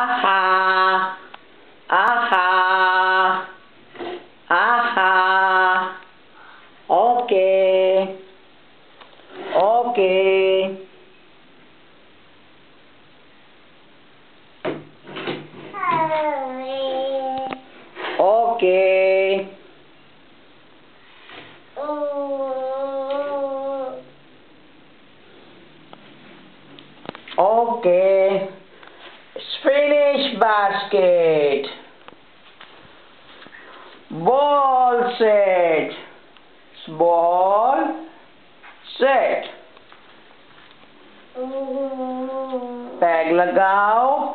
Aha. Aha. Aha. Okay. Okay. Okay. Okay. Finish basket. Ball set. Ball set. Tag लगाओ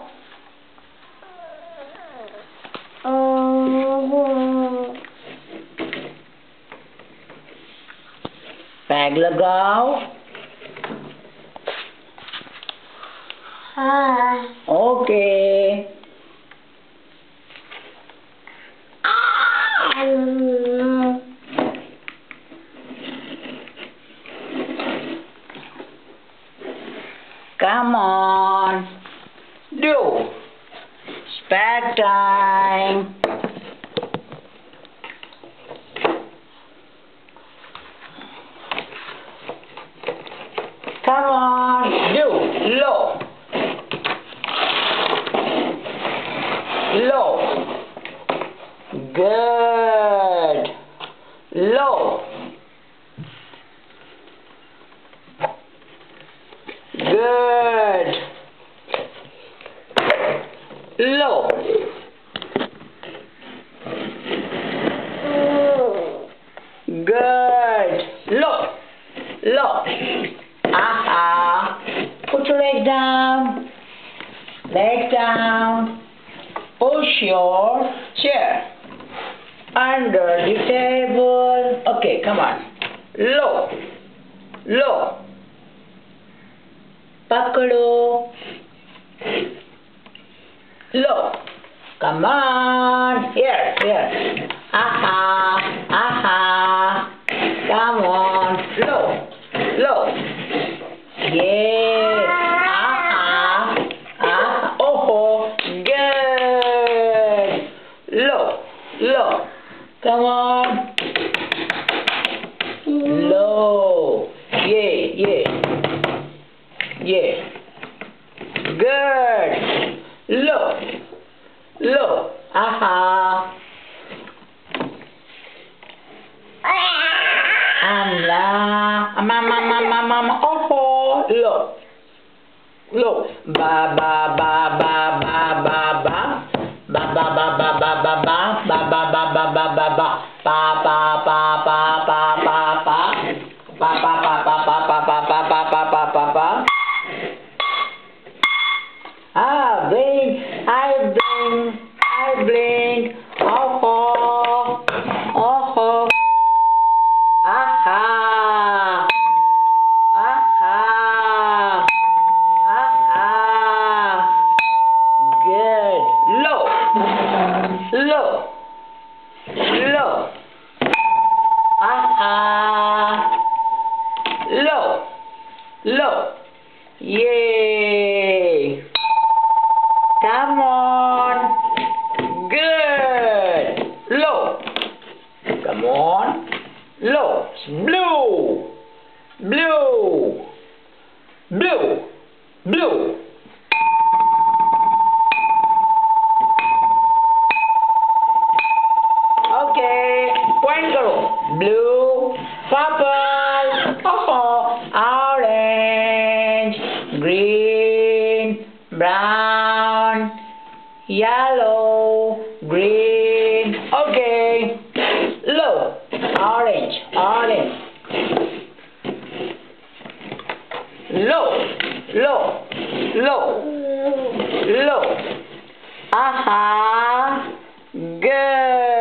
tag लगाओ okay Come on. Do. Spare time. Come on. Do. Low. Low. Good. Low. Good. Low. Good. Low. Low. Aha. Put your leg down. Leg down. Push your chair under the table. Okay, come on. Low. Low. Pakado. Low. Come on. Here, here. Aha. Aha. Come on. Low. Low come on low yeah yeah yeah. Good. Low. Low. Aha. Amla. Mama, mama, mama. Oh, low. Low. Ba, ba, ba. Ba, ba, ba, ba, ba, ba, ba. Ba, ba, ba, ba, ba, Low. Blue. Blue. Blue. Blue. Okay. Point करो. Blue. Purple. Oh, orange. Green. Brown. Yellow. Green. Okay. Low. Orange. Orange. Low. Low. Low. Low. Aha. Good.